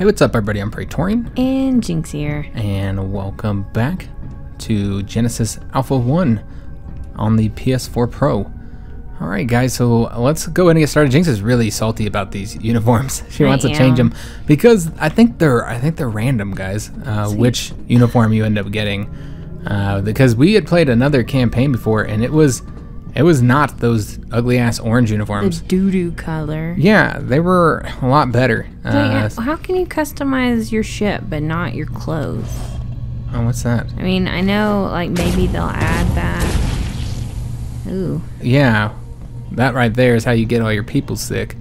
Hey, what's up, everybody? I'm Praetorian, And Jynx here. and welcome back to Genesis Alpha 1 on the PS4 Pro. Alright, guys, so let's go ahead and get started. Jynx is really salty about these uniforms. She I wants to change them because I think they're I think they're random, guys. Uh, which uniform you end up getting? Uh, because we had played another campaign before, and it was it was not those ugly ass orange The uniforms. doo doo color. Yeah, they were a lot better. Wait, Uh, uh, how can you customize your ship but not your clothes? oh, what's that? I mean, I know like maybe they'll add that. Ooh. Yeah, that right there is how you get all your people sick.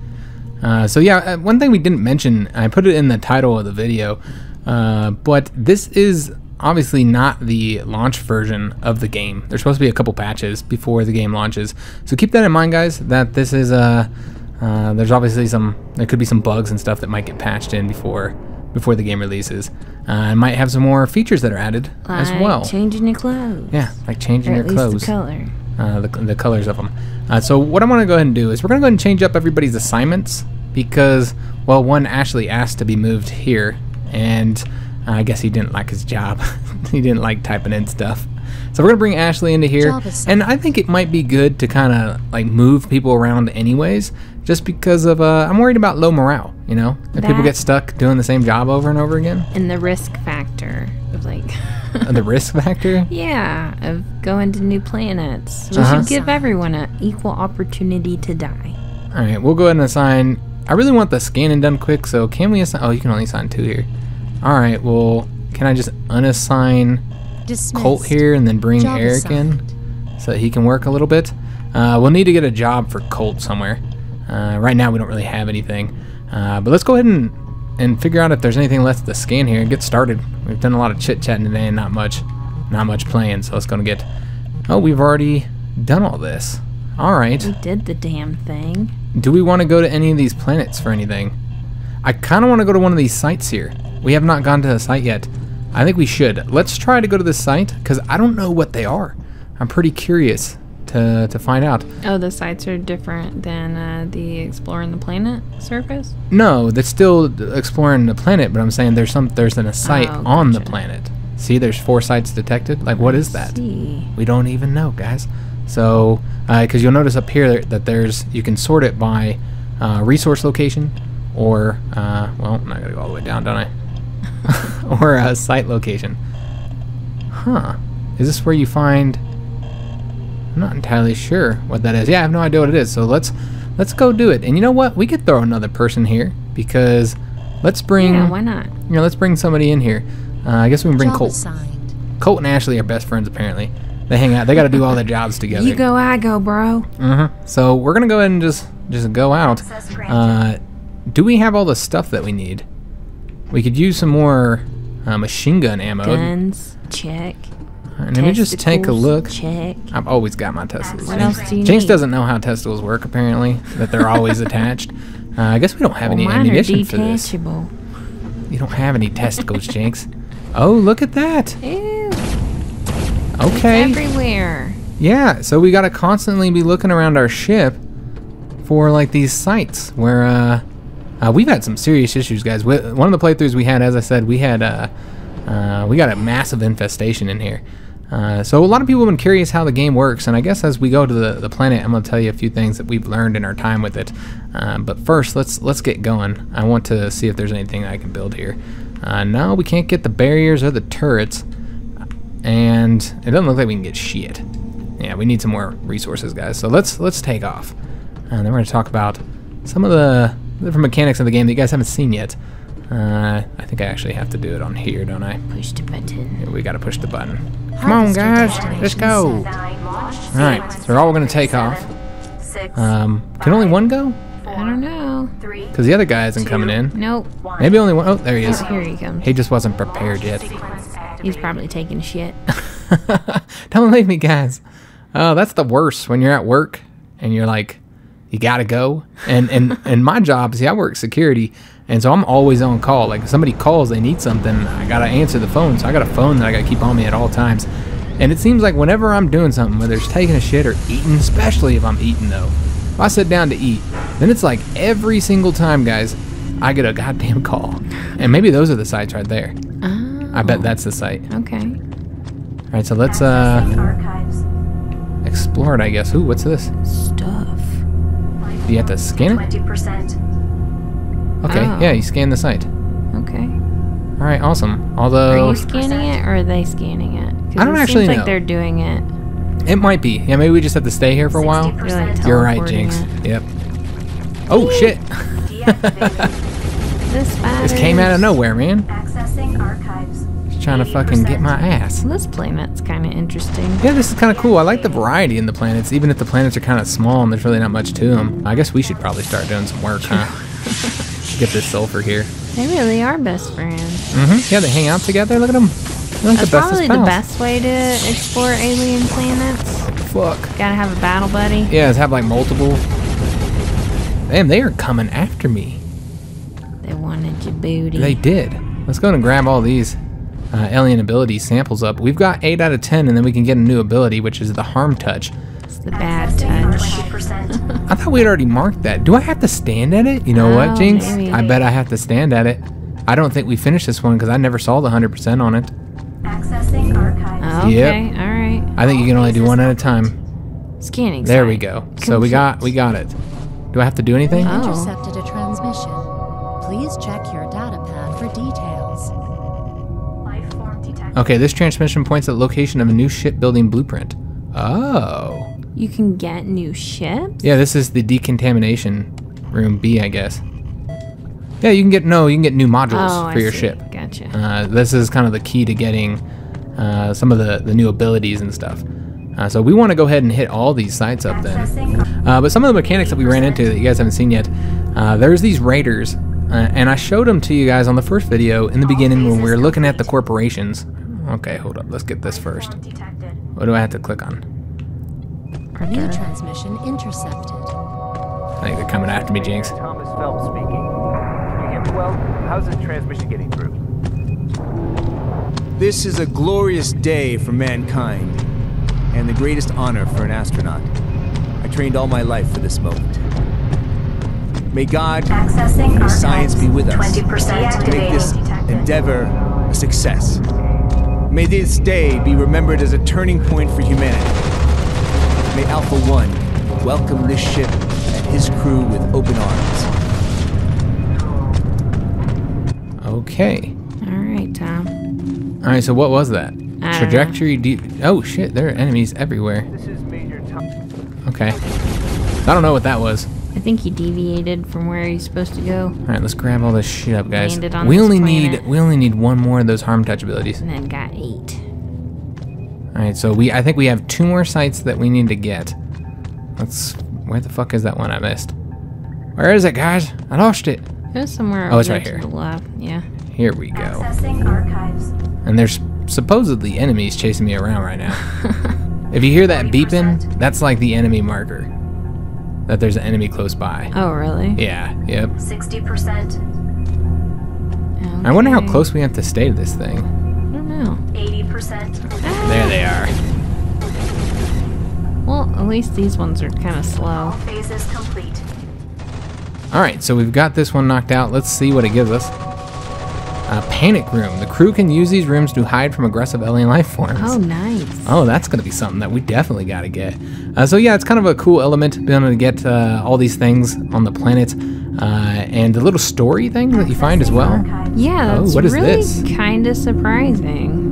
Uh, so yeah, uh, one thing we didn't mention, I put it in the title of the video, uh, but this is obviously not the launch version of the game. There's supposed to be a couple patches before the game launches, so keep that in mind, guys. That this is uh, uh, there's obviously some, there could be some bugs and stuff that might get patched in before before the game releases. Uh, and might have some more features that are added as Like well. Changing your clothes. Yeah, like changing Or your clothes the color. uh, the, the colors of them. Uh, so what I'm going to go ahead and do is we're going to go ahead and change up everybody's assignments because, well, one Ashley asked to be moved here, and I guess he didn't like his job. he didn't like typing in stuff. So we're gonna bring Ashley into here, and I think it might be good to kind of like move people around anyways, just because of uh, I'm worried about low morale. You know, if people get stuck doing the same job over and over again, And the risk factor of like. Uh, the risk factor. yeah, of going to new planets. We Uh-huh. should give everyone an equal opportunity to die. All right, we'll go ahead and assign. I really want the scanning done quick, so can we assign? Oh, you can only assign two here. All right, well, can I just unassign Dismissed. Colt here and then bring Job Eric in so that he can work a little bit? Uh, we'll need to get a job for Colt somewhere. Uh, right now, we don't really have anything, uh, but let's go ahead and and figure out if there's anything left to scan here and get started. We've done a lot of chit chatting today and not much, not much playing. So let's go and get. Oh, we've already done all this. All right. We did the damn thing. Do we want to go to any of these planets for anything? I kind of want to go to one of these sites here. We have not gone to the site yet. I think we should. Let's try to go to this site because I don't know what they are. I'm pretty curious to, to find out. Oh, the sites are different than uh, the exploring the planet surface. No, that's still exploring the planet, but I'm saying there's some there's an, a site Oh, on the planet. See, there's four sites detected. Like, what is that? See. We don't even know, guys. So, because you'll notice up here that there's you can sort it by uh, resource location, or uh, well, I'm not gonna go all the way down, don't I? or a site location. Huh? Is this where you find? I'm not entirely sure what that is. Yeah, I have no idea what it is. So let's let's go do it. And you know what? We could throw another person here because let's bring Yeah, why not? you know let's bring somebody in here. Uh, I guess we can bring Job Colt. assigned. Colt and Ashley are best friends apparently. They hang out. They got to do all their jobs together. You go, I go, bro. Mm-hmm. So we're gonna go ahead and just just go out. Uh, do we have all the stuff that we need? We could use some more uh, machine gun ammo. Guns, check. Uh, Let me just take a look. Check. I've always got my testicles. What Jynx, else do you Jynx need? doesn't know how testicles work apparently. That they're always attached. Uh, I guess we don't have Well, any ammunition for this. You don't have any testicles, Jynx. Oh, look at that. Ew. Okay. Everywhere. Yeah, so we gotta constantly be looking around our ship for like these sites where uh, uh we've had some serious issues, guys. Wi- One of the playthroughs we had, as I said, we had uh, uh we got a massive infestation in here. Uh, so a lot of people have been curious how the game works, and I guess as we go to the, the planet, I'm gonna tell you a few things that we've learned in our time with it. Uh, but first, let's let's get going. I want to see if there's anything I can build here. Uh, no, we can't get the barriers or the turrets, and it doesn't look like we can get shit. Yeah, we need some more resources, guys. So let's let's take off, and then we're gonna talk about some of the different mechanics of the game that you guys haven't seen yet. Uh, I think I actually have to do it on here, don't I? Push the button. Yeah, we gotta push the button. Come on, guys, let's go. All right, so we're all gonna take off. Um, can only one go? I don't know. Cause the other guy isn't coming in. Nope. Maybe only one. Oh, there he is. Here he comes. He just wasn't prepared yet. He's probably taking shit. Don't leave me, guys. Oh, that's the worst when you're at work and you're like, you gotta go. And and and my job, see, I work security, and so I'm always on call. Like if somebody calls, they need something, I gotta answer the phone. So I got a phone that I gotta keep on me at all times. And it seems like whenever I'm doing something, whether it's taking a shit or eating, especially if I'm eating though, if I sit down to eat, then it's like every single time, guys, I get a goddamn call. And maybe those are the sites right there. Oh, I bet that's the site. Okay. All right, so let's uh archives. explore it, I guess. Ooh, what's this? Stuff. Do you have to scan it? Twenty percent. Okay, Oh. yeah, you scan the site. Okay. All right, awesome. Although... Are Although you scanning it or are they scanning it? I don't it actually seems know. like they're doing it. it might be. Yeah, maybe we just have to stay here for a while. 60%. They're like You're right, Jynx. it. Yep. Oh shit! This This came out of nowhere, man. Accessing archives. Just trying to fucking get my ass. This planet's kind of interesting. Yeah, this is kind of cool. I like the variety in the planets, even if the planets are kind of small and there's really not much to them. I guess we should probably start doing some work, huh? Get this sulfur here. They really are best friends. Mm-hmm. Yeah, they hang out together. Look at them. Like That's the probably the best way to explore alien planets. Fuck. Gotta have a battle buddy. Yeah, let's have like multiple. Damn, they are coming after me. They wanted your booty. They did. Let's go and grab all these uh, alien ability samples up. We've got 8 out of 10, and then we can get a new ability, which is the Harm Touch. it's the bad touch. I thought we had already marked that. Do I have to stand at it? You know what, Oh, Jynx? maybe. I bet I have to stand at it. I don't think we finished this one because I never saw the 100% on it. Accessing archives. Oh, okay, Yep. all right. I think you can only do one at a time. Scanning. There we site. go. So we got we got it. Do I have to do anything? Oh. Intercepted a transmission. Okay, this transmission points at the location of a new shipbuilding blueprint. Oh. You can get new ships. Yeah, this is the decontamination room B, I guess. Yeah, you can get no, you can get new modules Oh, for I your see. ship. Gotcha. Uh, this is kind of the key to getting uh, some of the, the new abilities and stuff. Uh, so we want to go ahead and hit all these sites up then. Uh, but some of the mechanics that we ran into that you guys haven't seen yet, uh, there's these raiders, uh, and I showed them to you guys on the first video in the beginning when we were looking at the corporations. Okay, hold up, let's get this first. What do I have to click on? New transmission intercepted. I think they're coming after me, Jynx. Thomas Phelps speaking. Can you hear me well? How's the transmission getting through? This is a glorious day for mankind, and the greatest honor for an astronaut. I trained all my life for this moment. May God Accessing and archives. science be with us Twenty percent. to make this detected. endeavor a success. May this day be remembered as a turning point for humanity. May Alpha One welcome this ship and his crew with open arms. Okay. All right, Tom. All right, so what was that? know. Trajectory deep. Oh shit, there are enemies everywhere. This is Major Thomas. Okay. I don't know what that was. I think he deviated from where he's supposed to go All right, let's grab all this shit up, guys. On we only planet. need we only need one more of those harm touch abilities. and then got eight. All right, so we I think we have two more sites that we need to get. Let's. Where the fuck is that one I missed? Where is it, guys? I lost it. It was somewhere Oh, it's right here. the. Yeah. Here we go. Accessing archives. And there's supposedly enemies chasing me around right now. if you hear that beeping, that's like the enemy marker. That there's an enemy close by. Oh, really? Yeah. Yep. Sixty percent. I wonder how close we have to stay to this thing. I don't know. Eighty percent. There they are. Well, at least these ones are kind of slow. All Phases complete. All right, so we've got this one knocked out. Let's see what it gives us. A panic room. The crew can use these rooms to hide from aggressive alien life forms. Oh, nice. Oh, that's going to be something that we definitely got to get. Uh, so yeah, it's kind of a cool element being able to get uh, all these things on the planet, uh, and the little story things that you find as well. Yeah, Oh, that's what is really this? kind of surprising.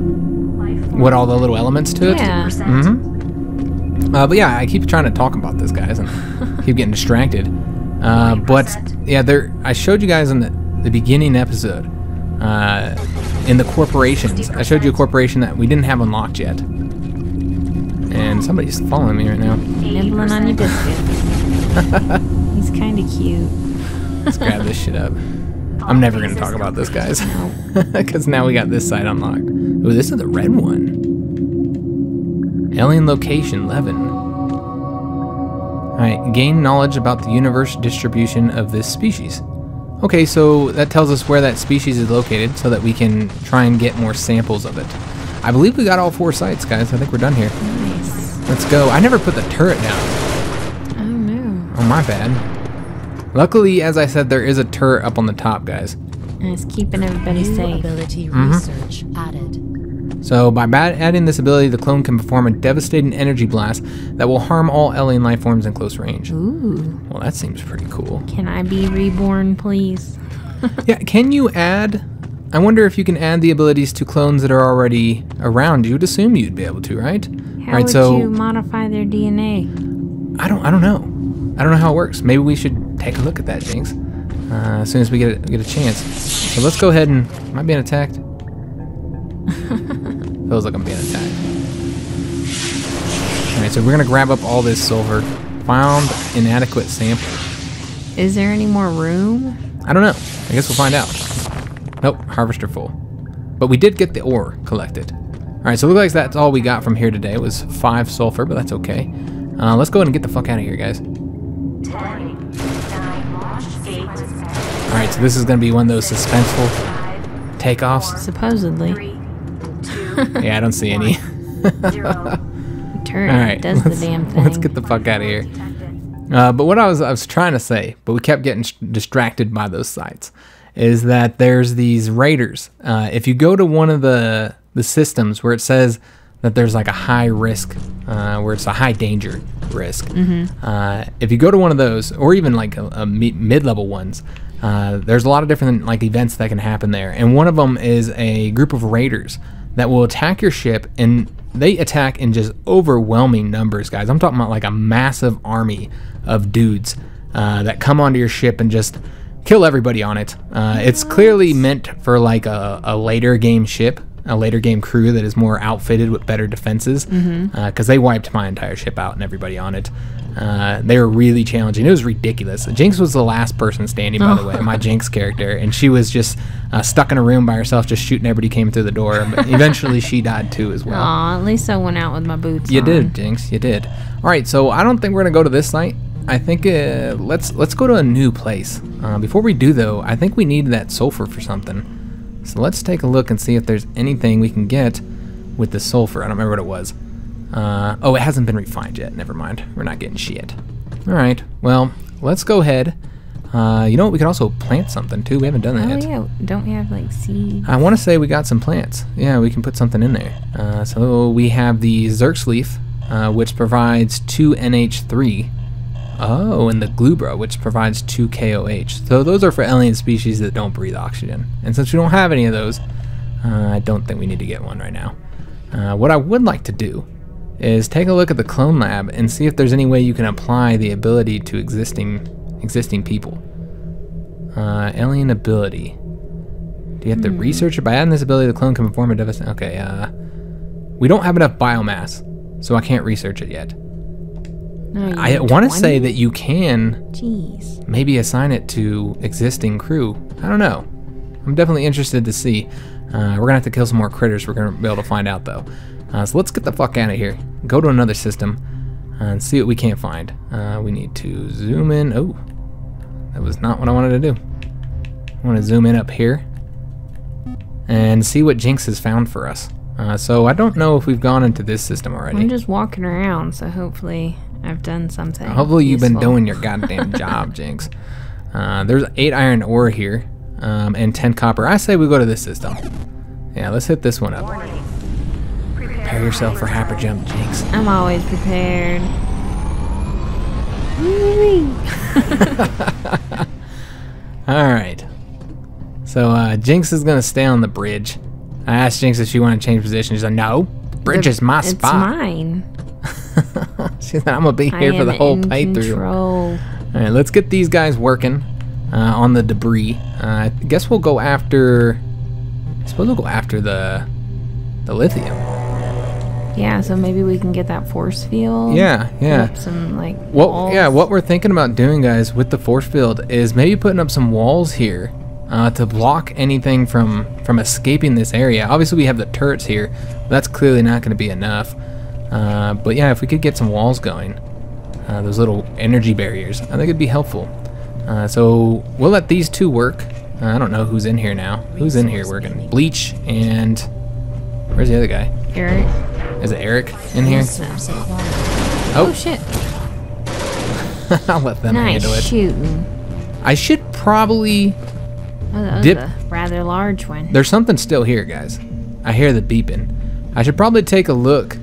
What all the little elements to it? Yeah. Mm-hmm. Uh, but yeah, I keep trying to talk about this, guys, and keep getting distracted. Uh, but yeah, there. I showed you guys in the, the beginning episode uh, in the corporations. I showed you a corporation that we didn't have unlocked yet, and somebody's following me right now. Nibbling on your biscuits. He's kind of cute. Let's grab this shit up. I'm never gonna talk about this, guys, because now we got this side unlocked. Ooh, this is the red one. Alien location 11. Alright, gain knowledge about the universe distribution of this species. Okay, so that tells us where that species is located so that we can try and get more samples of it. I believe we got all four sites, guys. I think we're done here. Nice. Let's go. I never put the turret down. Oh, no. Oh, my bad. Luckily, as I said, there is a turret up on the top, guys. And it's keeping everybody New safe. ability Mm-hmm. research added. So, by adding this ability, the clone can perform a devastating energy blast that will harm all alien life forms in close range. Ooh. Well, that seems pretty cool. Can I be reborn, please? Yeah, can you add? I wonder if you can add the abilities to clones that are already around. You'd assume you'd be able to, right? How right, would so you modify their DNA? I don't, I don't know. I don't know how it works. Maybe we should take a look at that, Jynx, uh, as soon as we get a, get a chance. So let's go ahead and. Am I being attacked? Feels like I'm being attacked. All right, so we're gonna grab up all this silver. Found inadequate sample. Is there any more room? I don't know. I guess we'll find out. Nope, harvester full. But we did get the ore collected. All right, so it looks like that's all we got from here today. It was five sulfur, but that's okay. Uh, let's go ahead and get the fuck out of here, guys. 10, 9, launch sequence. All right, so this is gonna be one of those suspenseful takeoffs. Supposedly. 3, 2, Yeah, I don't see any. 0. Turret All right, does the damn thing. Let's get the fuck out of here. Uh, but what I was I was trying to say, but we kept getting distracted by those sites, is that there's these raiders. Uh, if you go to one of the the systems where it says that there's like a high risk, uh, where it's a high danger risk, uh, if you go to one of those, or even like a, a mid level ones. Uh, there's a lot of different like events that can happen there, and one of them is a group of raiders that will attack your ship, and they attack in just overwhelming numbers, guys. I'm talking about like a massive army of dudes uh, that come onto your ship and just kill everybody on it. Uh, it's clearly meant for like a, a later game ship, a later game crew that is more outfitted with better defenses, because they wiped my entire ship out and everybody on it. Uh, they were really challenging. It was ridiculous. Jynx was the last person standing, by the way, my Jynx character, and she was just uh, stuck in a room by herself, just shooting everybody came through the door. But eventually, she died too as well. Aw, at least I went out with my boots You on. did, Jynx. You did. All right, so I don't think we're gonna go to this site. I think uh, let's let's go to a new place. Uh, before we do, though, I think we need that sulfur for something. So let's take a look and see if there's anything we can get with the sulfur. I don't remember what it was. Uh, oh, it hasn't been refined yet. Never mind. We're not getting shit. All right. Well, let's go ahead. Uh, you know what? We could also plant something too. We haven't done that Oh yet. yeah, don't we have like seeds? I want to say we got some plants. Yeah, we can put something in there. Uh, so we have the Zerx leaf, uh, which provides 2 NH3. Oh, and the Glubra, which provides 2 KOH. So those are for alien species that don't breathe oxygen. And since we don't have any of those, uh, I don't think we need to get one right now. Uh, what I would like to do is take a look at the clone lab and see if there's any way you can apply the ability to existing existing people. Uh, alien ability. Do you have to research it? By adding this ability, the clone can perform a devastating. Okay, uh, we don't have enough biomass, so I can't research it yet. No, I want to say that you can Jeez. maybe assign it to existing crew. I don't know. I'm definitely interested to see. Uh, we're gonna have to kill some more critters. We're gonna be able to find out though. Uh, so let's get the fuck out of here. Go to another system and see what we can't find. Uh, we need to zoom in. Oh, that was not what I wanted to do. I want to zoom in up here and see what Jynx has found for us. Uh, so I don't know if we've gone into this system already. I'm just walking around, so hopefully I've done something. Hopefully you've been doing your goddamn job, Jynx. Uh, there's eight iron ore here, um, and ten copper. I say we go to this system. Yeah, let's hit this one up. Prepare yourself for hyper jump, Jynx. I'm always prepared. All right. So uh, Jynx is gonna stay on the bridge. I asked Jynx if she wanted to change position. She's like, "No, bridge is my it's spot." mine. "I'm gonna be here for the whole playthrough." All right, let's get these guys working uh, on the debris. Uh, I guess we'll go after. I suppose we'll go after the the lithium. Yeah, so maybe we can get that force field. Yeah, yeah. some like What? walls. Yeah, what we're thinking about doing, guys, with the force field is maybe putting up some walls here uh, to block anything from from escaping this area. Obviously, we have the turrets here. But that's clearly not going to be enough. Uh, but yeah, if we could get some walls going, uh, those little energy barriers, I think it'd be helpful. Uh, so we'll let these two work. Uh, I don't know who's in here now. Who's in here working? Bleach and where's the other guy? Eric. Is it Eric in here? Oh, Oh, shit. I'll let them Nice handle it. shooting. I should probably. Oh, Dip. a rather large one. There's something still here, guys. I hear the beeping. I should probably take a look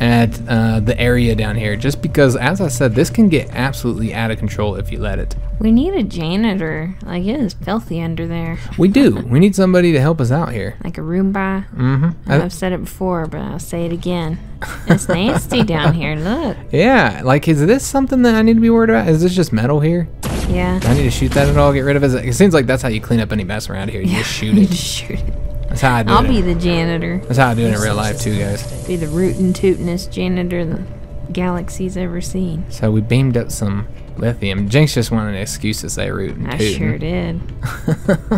at uh, the area down here, just because, as I said, this can get absolutely out of control if you let it. We need a janitor. Like it is filthy under there. We do. we need somebody to help us out here. Like a Roomba. Mm-hmm. I've said it before, but I'll say it again. It's nasty down here. Look. yeah, like, is this something that I need to be worried about? Is this just metal here? Yeah. Do I need to shoot that at all? Get rid of it? It seems like that's how you clean up any mess around here. You just shoot You it. just shoot it. That's how I do I'll it. be the janitor. That's how I do it in real life too, guys. Be the rootin' tootin'est janitor the galaxy's ever seen. So we beamed up some lithium. Jynx just wanted an excuse to say root and I sure did.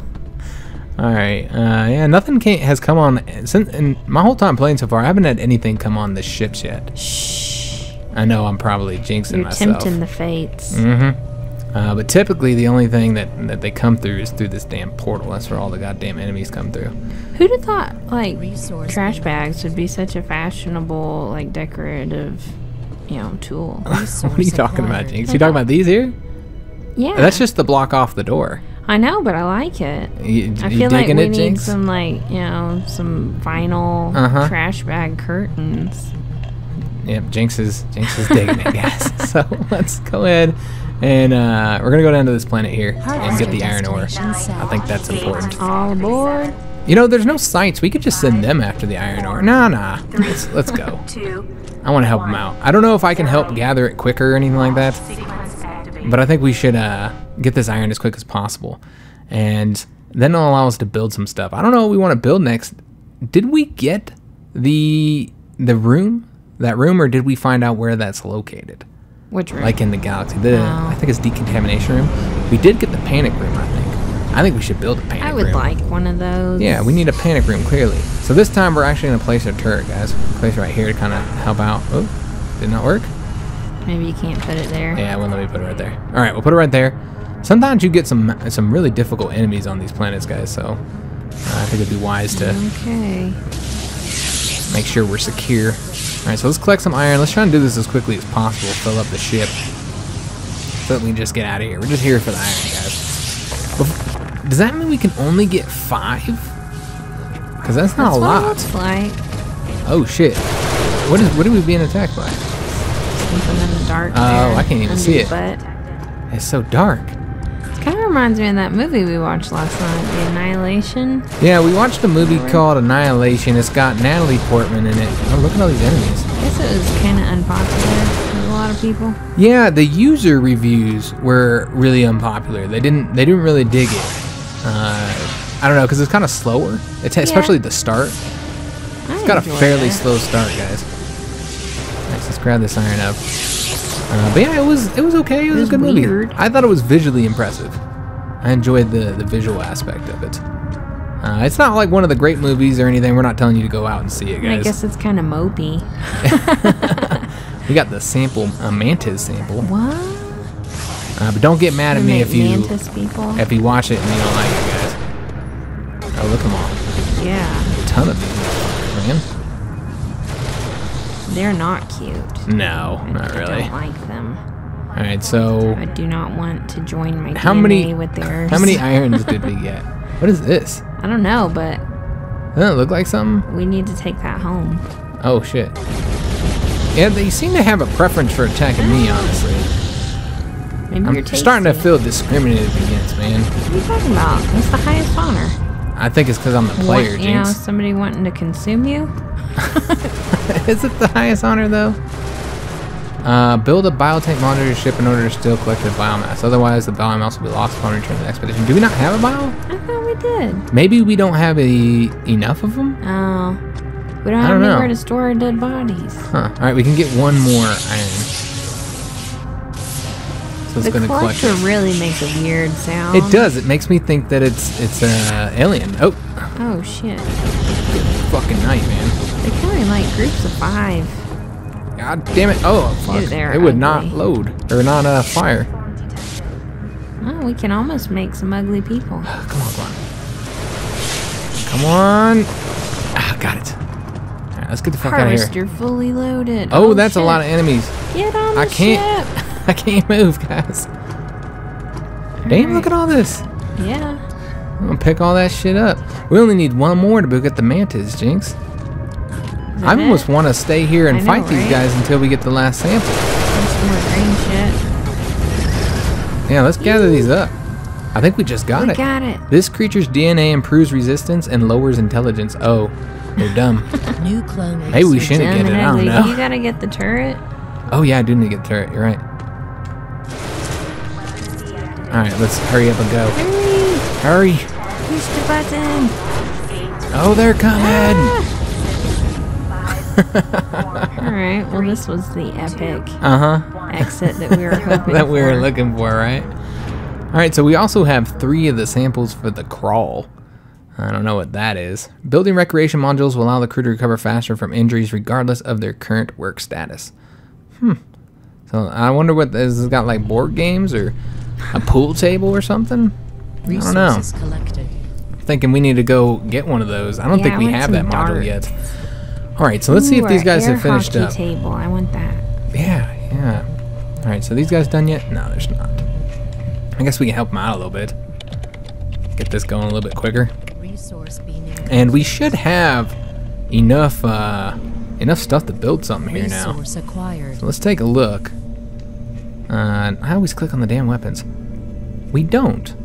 All right. Uh, yeah, nothing can has come on since. And my whole time playing so far, I haven't had anything come on the ships yet. Shh. I know I'm probably jinxing You're myself. tempting the fates. Mm-hmm. Uh, but typically, the only thing that that they come through is through this damn portal. That's where all the goddamn enemies come through. Who'd have thought like Resource trash bags would be such a fashionable, like decorative, you know, tool? what are you talking about, acquired. Jynx? You talking about these here? Yeah. That's just to block off the door. I know, but I like it. You, I you feel like we it, need Jynx? some like you know some vinyl Uh-huh. trash bag curtains. Yep, Jynx is Jynx is digging it, guys. So let's go ahead and uh, we're gonna go down to this planet here and get the iron ore. I think that's important. All aboard! You know, there's no sites. We could just send them after the iron ore. Nah, nah. Let's, let's go. I want to help them out. I don't know if I can help gather it quicker or anything like that, but I think we should uh, get this iron as quick as possible, and then it'll allow us to build some stuff. I don't know what we want to build next. Did we get the the room, that room, or did we find out where that's located? Which room? like in the galaxy. The Oh. I think it's decontamination room. We did get the panic room. I think. I think we should build a panic room. I would room. like one of those. Yeah, we need a panic room clearly. So this time we're actually gonna place a turret, guys. Place right here to kind of help out. Oh, did not work. Maybe you can't put it there. Yeah, well let me put it right there. All right, we'll put it right there. Sometimes you get some some really difficult enemies on these planets, guys. So uh, I think it'd be wise to Okay. Make sure we're secure. All right, so let's collect some iron. Let's try and do this as quickly as possible. Fill up the ship so that we can just get out of here. We're just here for the iron, guys. Bef- Does that mean we can only get five? Because that's not That's a lot. like. Oh shit! What is? What are we being attacked by? Something in the dark. Oh, I can't even see it. Butt. It's so dark. Kind of reminds me of that movie we watched last night, The Annihilation. Yeah, we watched a movie called Annihilation. It's got Natalie Portman in it. Oh, look at all these enemies. I guess it was kind of unpopular with a lot of people. Yeah, the user reviews were really unpopular. They didn't they didn't really dig it. Uh, I don't know because it's kind of slower. It's especially the start. I It's got a fairly it. slow start, guys. Nice, let's grab this iron up. Uh, but yeah, it was it was okay. It was, was a good weird. movie. I thought it was visually impressive. I enjoyed the the visual aspect of it. Uh, it's not like one of the great movies or anything. We're not telling you to go out and see it, And I guess it's kind of mopey. we got the sample, a mantis sample. What? Uh, but don't get mad at me if you if you watch it and you don't like it, guys. Oh, look them all. yeah, A ton of them, man. they're not cute. No, I- not really. I don't like them. All right, so I do not want to join my how DNA many with theirs. how many irons did we get? What is this? I don't know, but Doesn't it look like something? we need to take that home. Oh shit. Yeah, they seem to have a preference for attacking me, honestly. Maybe I'm you're starting to feel discriminated against, man. What are you talking about? That's the highest honor. I think it's because I'm the player, Want, you know, somebody wanting to consume you. Is it the highest honor though? Uh, build a biotank monitor ship in order to still collect the biomass. Otherwise, the biomass will be lost upon return to the expedition. Do we not have a bio? I thought we did. Maybe we don't have a, enough of them? Oh, we don't I have don't know. anywhere to store our dead bodies. Huh. Alright, we can get one more iron. So it's the gonna collect collector it. really makes a weird sound. It does. It makes me think that it's it's uh, alien. Oh, Oh shit! fucking night, man. They come in like groups of five. God damn it. Oh, fuck. Dude, it would not load. Or not uh, fire. Oh, we can almost make some ugly people. Come on, come on. Come on. Ah, got it. Alright, let's get the fuck out of here. Harvester fully loaded. Oh, that's a lot of enemies. Get on the I can't. ship. I can't move, guys. Damn, look at all this. Yeah. I'm gonna pick all that shit up. We only need one more to go get the mantis, Jynx. I it? almost want to stay here and know, fight these right? guys until we get the last sample. There's some more green shit. Yeah, let's gather these up. I think we just got We it. got it. This creature's DNA improves resistance and lowers intelligence. Oh, they're dumb. New clone Maybe we shouldn't get it. I don't know. You gotta get the turret. Oh yeah, I do need to get the turret. You're right. All right, let's hurry up and go. Hurry! Hurry! Push the button. Oh, they're coming! All right. Well, this was the epic Uh huh. exit that we were hoping that we were for. looking for, right? All right, so we also have three of the samples for the crawl. I don't know what that is. Building recreation modules will allow the crew to recover faster from injuries regardless of their current work status. Hmm. So I wonder what this has got like board games or a pool table or something. I don't know. Resources collected. Thinking we need to go get one of those. I don't Yeah, think we have some that module yet. All right, so let's see if these guys have finished hockey up. Table. I want that. Yeah, yeah. All right, so these guys done yet? No, there's not. I guess we can help them out a little bit. Get this going a little bit quicker. And we should have enough uh, enough stuff to build something here now. Acquired. So let's take a look. Uh, I always click on the damn weapons. We don't.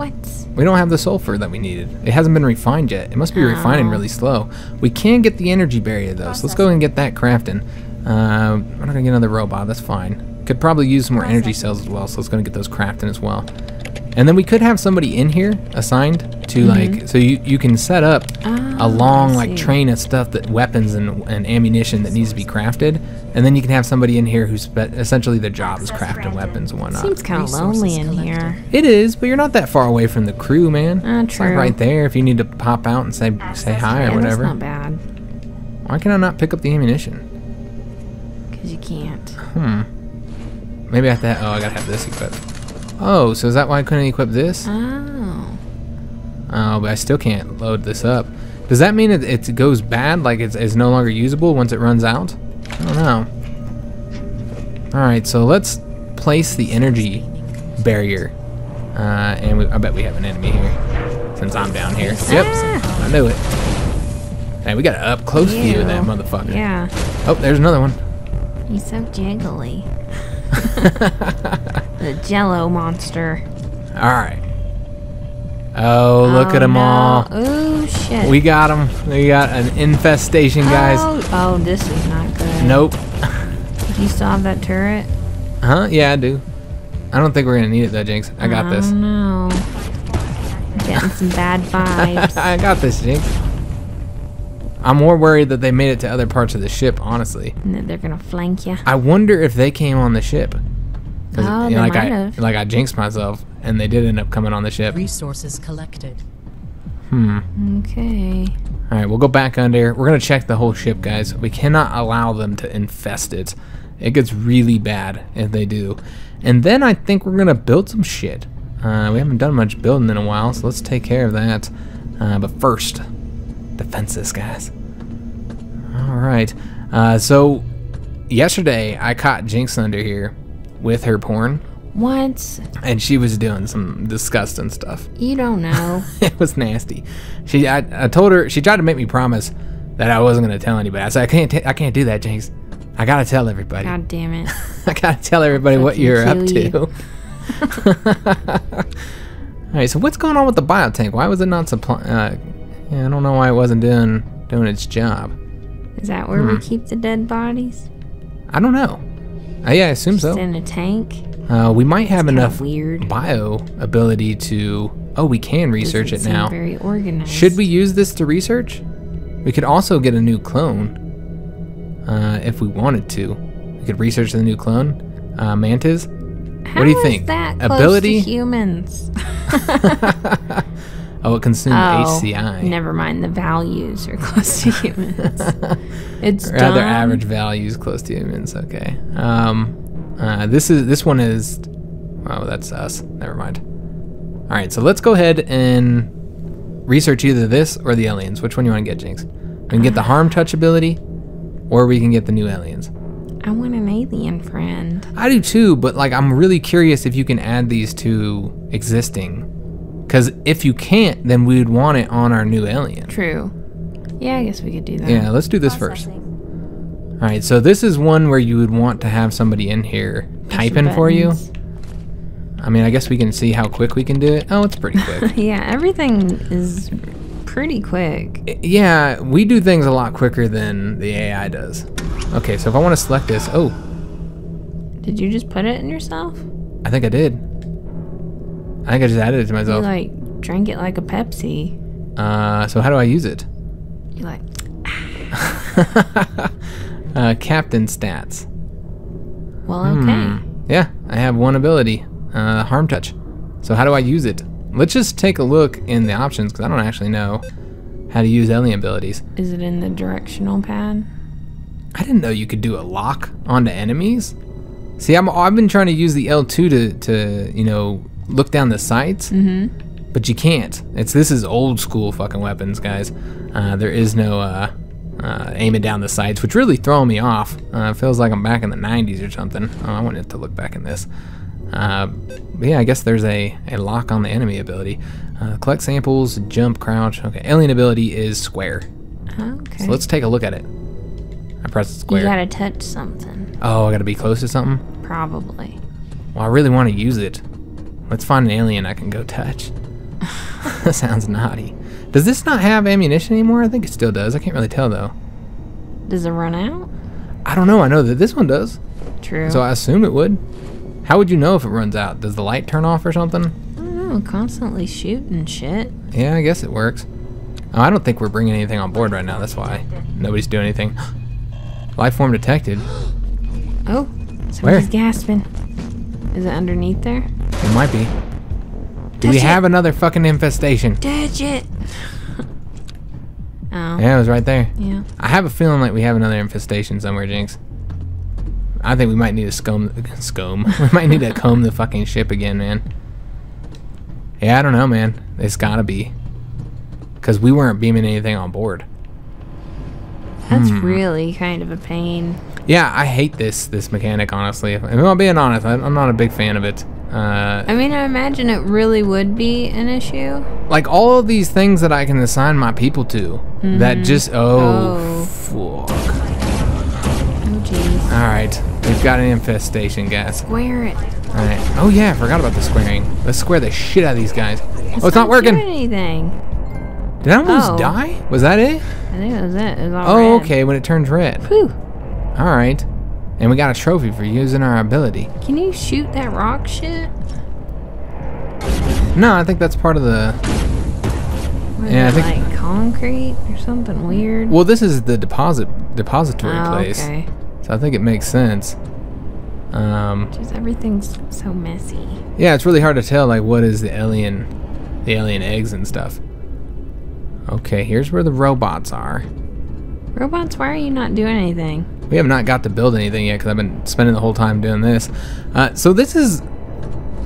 What? We don't have the sulfur that we needed. It hasn't been refined yet. It must be refining Oh. really slow. We can get the energy barrier though, so let's go and get that crafting. Uh, we're not gonna get another robot. That's fine. Could probably use some more energy cells as well, so let's go and get those crafting as well. And then we could have somebody in here assigned to like, so you, you can set up a Mm-hmm. Oh, long like train of stuff that weapons and, and ammunition that needs to be crafted, and then you can have somebody in here who's spe- essentially their job is crafting weapons and whatnot. Seems kind of lonely in Resources here. It is, but you're not that far away from the crew, man. Uh, It's like true. right there if you need to pop out and say say hi or Yeah, that's whatever. not bad. Why can I not pick up the ammunition? Because you can't. Hmm. Maybe I have to. oh, I gotta have this equipped. Oh, so is that why I couldn't equip this? Oh. Oh, but I still can't load this up. Does that mean it, it goes bad? Like it's, it's no longer usable once it runs out? I don't know. All right, so let's place the energy barrier. Uh, and we, I bet we have an enemy here since I'm down here. Yep, I knew it. Hey, we got an up close view of that motherfucker. Yeah. Oh, there's another one. He's so jiggly. the jello monster. All right. Oh, look at oh, them all. Oh, shit. We got them. We got an infestation, guys. Oh, oh, this is not good. Nope. Do you still have that turret? Huh? Yeah, I do. I don't think we're gonna need it though, Jynx. I got this. Oh, no. Getting some bad vibes. I got this, Jynx. I'm more worried that they made it to other parts of the ship, honestly. and that they're gonna flank you. I wonder if they came on the ship. Oh, you know, they like I might have. like I jinxed myself, and they did end up coming on the ship. Resources collected. Hmm. Okay. All right, we'll go back under. We're gonna check the whole ship, guys. We cannot allow them to infest it. It gets really bad if they do. And then I think we're gonna build some shit. Uh, we haven't done much building in a while, so let's take care of that. Uh, but first, defenses, guys. All right. Uh, so yesterday I caught Jynx under here with her porn, What? and she was doing some disgusting stuff. You don't know. it was nasty. She, I, I told her she tried to make me promise that I wasn't gonna tell anybody. I said I can't, t- I can't do that, Jynx. I gotta tell everybody. God damn it. I gotta tell everybody what you're up kill to. All right, so what's going on with the biotank? Why was it not supplying? Uh, yeah, I don't know why it wasn't doing doing its job. Is that where Hmm. we keep the dead bodies? I don't know. Uh, yeah, I assume Just so. in a tank? Uh, we might have enough weird. bio ability to. Oh, we can research Doesn't it now. Very organized. Should we use this to research? We could also get a new clone uh, if we wanted to. We could research the new clone, uh, Mantis. How what do you is think? That close Ability? To humans. Oh, it consumed oh, HCI. Never mind. The values are close to humans. it's Rather dumb. average values, close to humans. Okay. Um, uh, this is this one is. Oh, that's us. Never mind. All right, so let's go ahead and research either this or the aliens. Which one you want to get, Jynx? We can get the harm touch ability, or we can get the new aliens. I want an alien friend. I do too, but like I'm really curious if you can add these to existing. Because if you can't, then we'd want it on our new alien. True. Yeah, I guess we could do that. Yeah, let's do this first. All right, so this is one where you would want to have somebody in here typing for you. I mean, I guess we can see how quick we can do it. Oh, it's pretty quick. Yeah, everything is pretty quick. yeah, we do things a lot quicker than the AI does. Okay, so if I want to select this, oh, Did you just put it in yourself? I think I did. I think I just added it to myself. You like drank it like a Pepsi. Uh, so how do I use it? You like uh, captain stats. well okay. Yeah, I have one ability, uh, harm touch. So how do I use it? Let's just take a look in the options because I don't actually know how to use alien abilities. Is it in the directional pad? I didn't know you could do a lock onto enemies. See, I'm, I've been trying to use the L2 to, to you know, look down the sights, mm-hmm. but you can't. It's this is old school fucking weapons, guys. Uh, there is no uh, uh, aiming down the sights, which really throwing me off. Uh, it feels like I'm back in the 90s or something. Oh, I wanted to look back in this. Uh, yeah, I guess there's a, a lock on the enemy ability. Uh, collect samples, jump, crouch. Okay, alien ability is square. Okay. So let's take a look at it. I press square. you gotta touch something. Oh, I gotta be close to something? Probably. Well, I really want to use it. Let's find an alien I can go touch. that sounds naughty. Does this not have ammunition anymore? I think it still does. I can't really tell though. Does it run out? I don't know. I know that this one does. True. So I assume it would. How would you know if it runs out? Does the light turn off or something? I don't know. Constantly shooting shit. Yeah, I guess it works. Oh, I don't think we're bringing anything on board right now. That's why nobody's doing anything. Life form detected. Oh, somebody's gasping. Is it underneath there? It might be. Do we have another fucking infestation? Touch it. oh. Yeah, it was right there. Yeah. I have a feeling like we have another infestation somewhere, Jynx. I think we might need to scum, scum. we might need to comb the fucking ship again, man. Yeah, I don't know, man. It's gotta be. Because we weren't beaming anything on board. That's Hmm. really kind of a pain. Yeah, I hate this this mechanic, honestly. If I'm being honest, I'm not a big fan of it. Uh, I mean, I imagine it really would be an issue. like all of these things that I can assign my people to, that just oh, Oh. fuck. Oh, jeez. All right, we've got an infestation, guys. Square it. All right. Oh yeah, I forgot about the squaring. Let's square the shit out of these guys. oh, it's not doing working. anything. Did I almost Oh. die? Was that it? I think that was it. It was Oh, red. okay. When it turns red. Whew. All right. And we got a trophy for using our ability. Can you shoot that rock shit? No, I think that's part of the. What is Yeah, I think- like concrete or something weird. Well, this is the deposit depository oh, place, okay. so I think it makes sense. Um, Just everything's so messy. yeah, it's really hard to tell like what is the alien, the alien eggs and stuff. Okay, here's where the robots are. Robots, why are you not doing anything? We have not got to build anything yet because I've been spending the whole time doing this. Uh, so this is,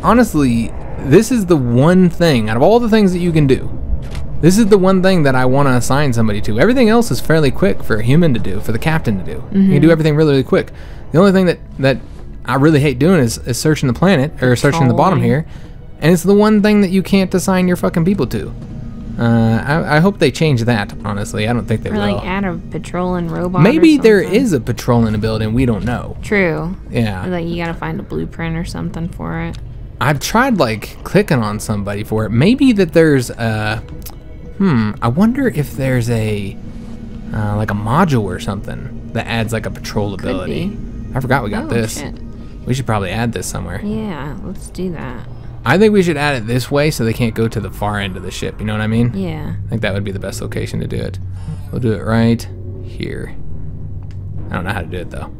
honestly, this is the one thing out of all the things that you can do. This is the one thing that I want to assign somebody to. Everything else is fairly quick for a human to do, for the captain to do. You can do everything really, really quick. The only thing that that I really hate doing is, is searching the planet or searching the bottom here, and it's the one thing that you can't assign your fucking people to. Uh, I, I hope they change that. Honestly, I don't think they Or will. like add a patrolling robot. Maybe there is a patrolling ability and we don't know. True. Yeah. like you gotta find a blueprint or something for it. I've tried like clicking on somebody for it. Maybe that there's a hmm, I wonder if there's a uh, like a module or something that adds like a patrol ability. I forgot we got oh this. shit. We should probably add this somewhere. Yeah, let's do that. I think we should add it this way so they can't go to the far end of the ship. You know what I mean? Yeah. I think that would be the best location to do it. We'll do it right here. I don't know how to do it though.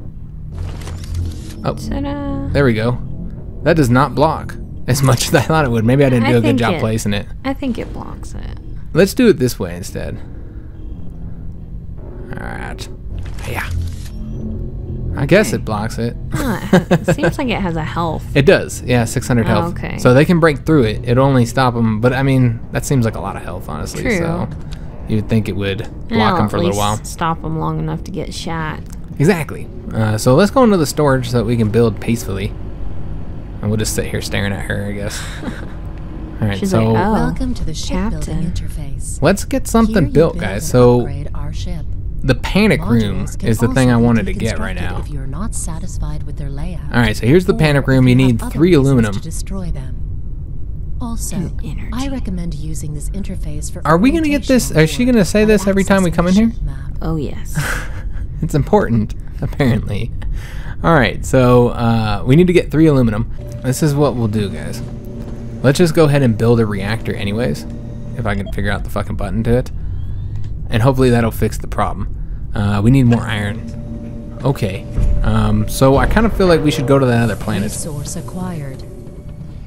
Oh, There we go. That does not block as much as I thought it would. Maybe I didn't do a good job it- placing it. I think it blocks it. Let's do it this way instead. Alright. Yeah. I guess it blocks it. Huh, it ha- it seems like it has a health. It does. Yeah, 600 Oh, health. okay. So they can break through it. It only stop them. But I mean, that seems like a lot of health, honestly. True. So you'd think it would block them for a at little while. least Stop them long enough to get shot. Exactly. Uh, so let's go into the storage so that we can build peacefully. And we'll just sit here staring at her, I guess. All right, She's so like, oh, Welcome to the shipbuilding Captain. interface. let's get something you built, guys. So upgrade our ship. The panic room is the thing I wanted to get right now. If you're not satisfied with their layout. All right, so here's the panic room. You need three aluminum. To destroy them. Also. I recommend using this interface for. Are we gonna get this- is she gonna say this every time we come in here? Oh yes. It's important, apparently. All right, so uh, we need to get three aluminum. This is what we'll do, guys. Let's just go ahead and build a reactor, anyways, if I can figure out the fucking button to it, and hopefully that'll fix the problem. Uh, we need more iron. Okay, um, so I kind of feel like we should go to that other planet. Resource acquired.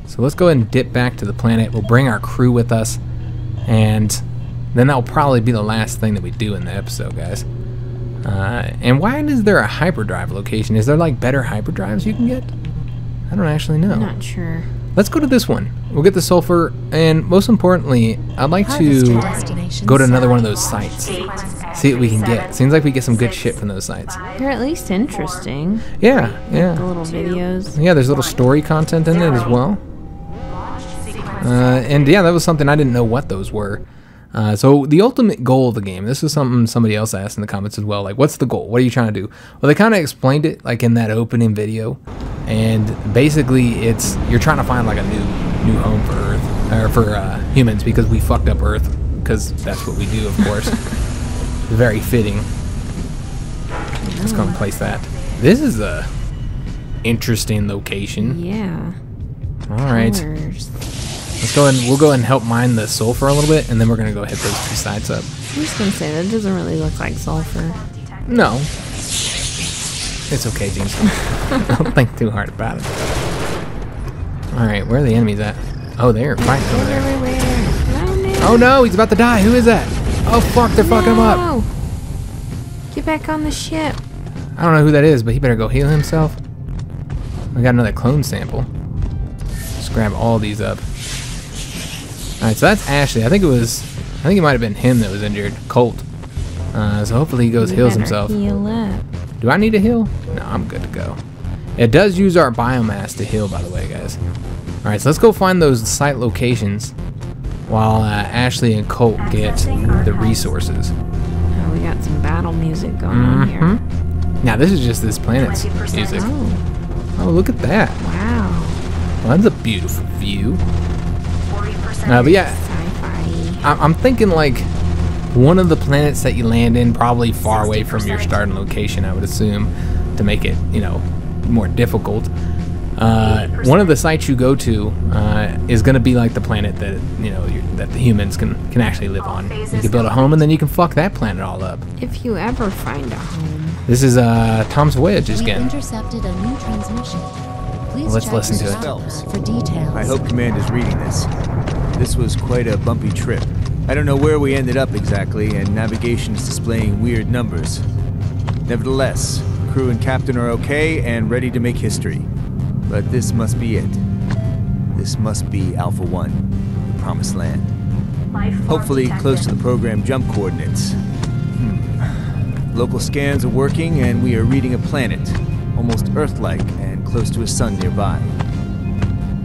So let's go ahead and dip back to the planet. We'll bring our crew with us, and then that'll probably be the last thing that we do in the episode, guys. Uh, and why is there a hyperdrive location? Is there like better hyperdrives you can get? I don't actually know. I'm not sure. Let's go to this one. We'll get the sulfur, and most importantly, I'd like to go to another one of those sites. See what we can get. Seems like we get some good shit from those sites. They're at least interesting. Yeah, yeah. The yeah. little videos. Yeah, there's little story content in it as well. Uh, and yeah, that was something I didn't know what those were. Uh, so the ultimate goal of the game. This is something somebody else asked in the comments as well. Like, what's the goal? What are you trying to do? Well, they kind of explained it like in that opening video, and basically, it's you're trying to find like a new new home for Earth or for uh, humans because we fucked up Earth because that's what we do, of course. Very fitting. Let's go and place that. This is a interesting location. Yeah. All right. Colors. Let's go and we'll go and help mine the sulfur a little bit, and then we're gonna go hit those two sides up. I'm just gonna say that doesn't really look like sulfur. No, it's okay, James. Don't think too hard about it. All right, where are the enemies at? Oh, they're fighting over there. Everywhere. Oh no, he's about to die. Who is that? Oh fuck, they're fucking him up. Get back on the ship. I don't know who that is, but he better go heal himself. We got another clone sample. Just grab all these up. All right, so that's Ashley. I think it was. I think it might have been him that was injured. Colt. Uh, so hopefully he goes You heals himself. Heal up. Do I need to heal? No, I'm good to go. It does use our biomass to heal, by the way, guys. All right, so let's go find those site locations while uh, Ashley and Colt get the resources. Oh, we got some battle music going on here. Mhm. Now this is just this planet's 20%. music. Oh, Oh, look at that. wow. Well, that's a beautiful view. 40% Uh, but yeah, I- I'm thinking like one of the planets that you land in, probably far away from your starting location, I would assume, to make it, you know, more difficult. Uh, one of the sites you go to uh, is going to be like the planet that you know that the humans can can actually live on. You can build a home and then you can fuck that planet all up. If you ever find a home. This is uh, Tom's Voyage We again. intercepted a new transmission. Please Let's listen to it. For details. I hope Command is reading this. This was quite a bumpy trip. I don't know where we ended up exactly, and navigation is displaying weird numbers. Nevertheless, crew and captain are okay and ready to make history. But this must be it. This must be Alpha 1, the promised land. Hopefully detected. close to the program jump coordinates. Hmm. Local scans are working, and we are reading a planet, almost Earth-like and close to a sun nearby.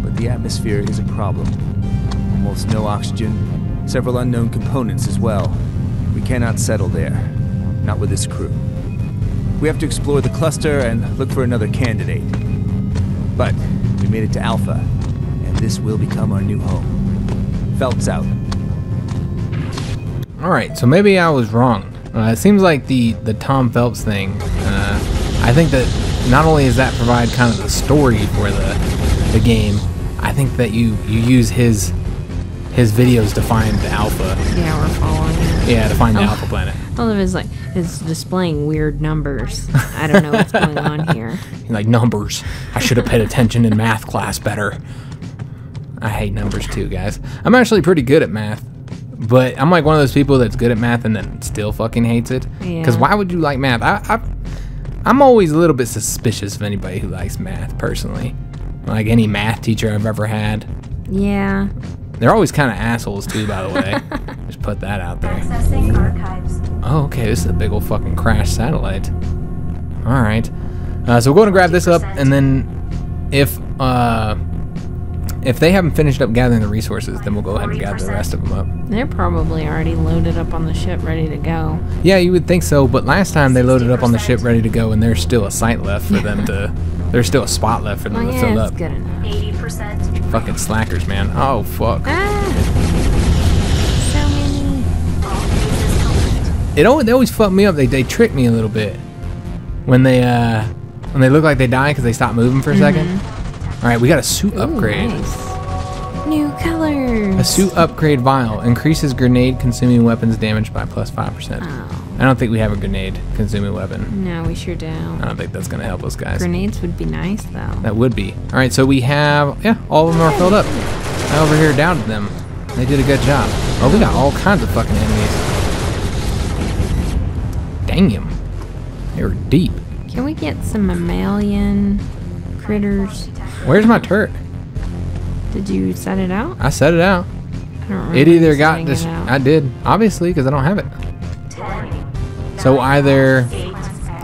But the atmosphere is a problem. Almost no oxygen, several unknown components as well. We cannot settle there. Not with this crew. We have to explore the cluster and look for another candidate. But we made it to Alpha, and this will become our new home. Phelps out. All right, so maybe I was wrong. Uh, it seems like the the Tom Phelps thing. Uh, I think that not only does that provide kind of the story for the the game, I think that you you use his his videos to find the alpha. Yeah, we're following it. Yeah, to find the Oh. alpha planet. All of it is like it's displaying weird numbers. I don't know what's going on here. Like numbers. I should have paid attention in math class better. I hate numbers too, guys. I'm actually pretty good at math. But I'm like one of those people that's good at math and then still fucking hates it. Because Yeah. why would you like math? I, I, I'm always a little bit suspicious of anybody who likes math, personally. Like any math teacher I've ever had. Yeah. They're always kind of assholes too, by the way. Just put that out there. Accessing archives. Oh, okay, this is a big old fucking crash satellite. All right. Uh, so we're going to grab this up, and then if uh, if they haven't finished up gathering the resources, then we'll go ahead and gather the rest of them up. They're probably already loaded up on the ship, ready to go. Yeah, you would think so, but last time they loaded up on the ship ready to go, and there's still a site left for them to. There's still a spot left for them Oh to fill yeah, up. it's good enough. 80%. Fucking slackers, man. Oh fuck. Ah! So many. All phases complete. It always they always fuck me up. They they trick me a little bit when they uh when they look like they die because they stop moving for a 2nd All right, we got a suit. Ooh, upgrade. nice. New colors. A suit upgrade vial increases grenade consuming weapons damage by plus plus five percent. Oh. I don't think we have a grenade consuming weapon. No, we sure don't. I don't think that's gonna help us, guys. Grenades would be nice though. That would be. All right, so we have yeah, all of them are filled up. I over here doubted them. They did a good job. Oh, we got all kinds of fucking enemies. Damn, they were deep. Can we get some mammalian critters? Where's my turret? Did you set it out? I set it out. It either got this. I did, obviously, because I don't have it. So either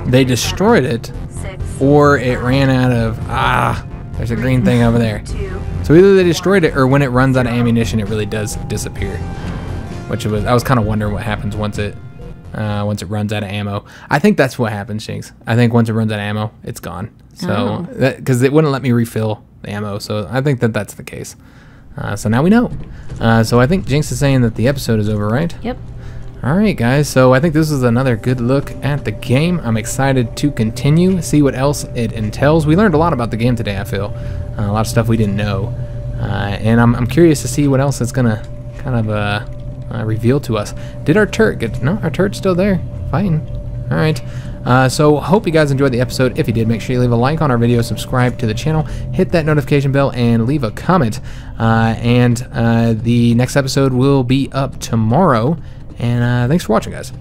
they destroyed it, or it ran out of. Ah, there's a green thing over there. So either they destroyed it, or when it runs out of ammunition, it really does disappear. Which was. I was kind of wondering what happens once it. Uh, once it runs out of ammo, I think that's what happens, Jynx. I think once it runs out of ammo, it's gone. So Oh. that because it wouldn't let me refill the ammo, so I think that that's the case. Uh, so now we know. Uh, so I think Jynx is saying that the episode is over, right? Yep. All right, guys. So I think this is another good look at the game. I'm excited to continue, see what else it entails. We learned a lot about the game today. I feel uh, a lot of stuff we didn't know, uh, and I'm, I'm curious to see what else it's gonna kind of uh, uh, reveal to us. Did our turret get? No, our turret's still there, Fine. All right. Uh, so hope you guys enjoyed the episode. If you did, make sure you leave a like on our video, subscribe to the channel, hit that notification bell, and leave a comment. Uh, and uh, the next episode will be up tomorrow. And uh, thanks for watching, guys.